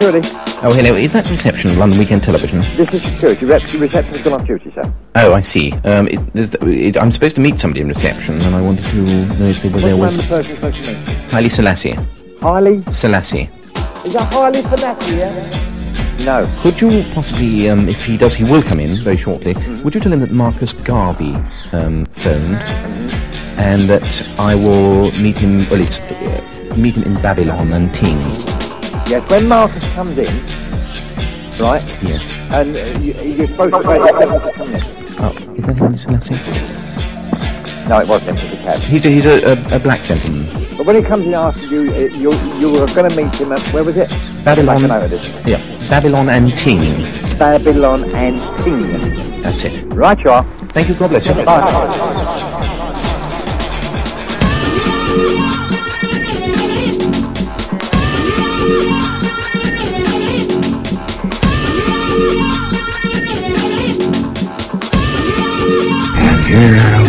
security. Oh, hello. Is that reception, London Weekend Television? This is security. Rep- reception is gone off duty, sir. Oh, I see. Um, it, there's, it, I'm supposed to meet somebody in reception, and I wanted to know if there was, there was the person supposed to meet? Haile Selassie. Harley? Selassie. Is that Harley Fanati, yeah? No. Could you possibly, um, if he does, he will come in very shortly. Would you tell him that Marcus Garvey um, phoned, and that I will meet him? Well, it's uh, meet him in Babylon and Ting. Yes, when Marcus comes in, right, Yes. and uh, you, you're supposed to wait for him to come in. Oh, is that Selassie? No, it wasn't. It was a cab. He's a, he's a, a, a black gentleman. But when he comes in after you, uh, you, you were going to meet him at, where was it? Babylon. Make a note of this. Yeah, Babylon and Ting. Babylon and Ting. That's it. Right you are. Thank you. God bless you. Bye. care.